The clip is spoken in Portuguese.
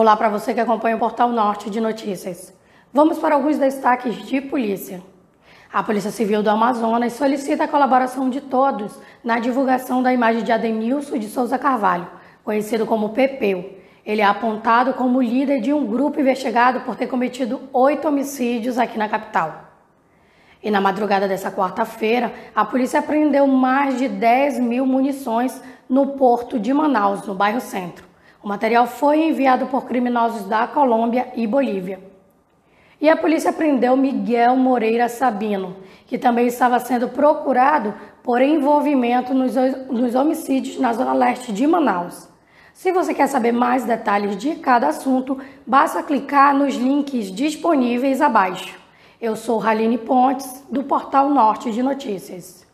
Olá para você que acompanha o Portal Norte de Notícias. Vamos para alguns destaques de polícia. A Polícia Civil do Amazonas solicita a colaboração de todos na divulgação da imagem de Adenilson de Souza Carvalho, conhecido como Pepeu. Ele é apontado como líder de um grupo investigado por ter cometido oito homicídios aqui na capital. E na madrugada dessa quarta-feira, a polícia apreendeu mais de 10 mil munições no porto de Manaus, no bairro Centro. O material foi enviado por criminosos da Colômbia e Bolívia. E a polícia prendeu Miguel Moreira Sabino, que também estava sendo procurado por envolvimento nos, nos homicídios na zona leste de Manaus. Se você quer saber mais detalhes de cada assunto, basta clicar nos links disponíveis abaixo. Eu sou Raline Pontes, do Portal Norte de Notícias.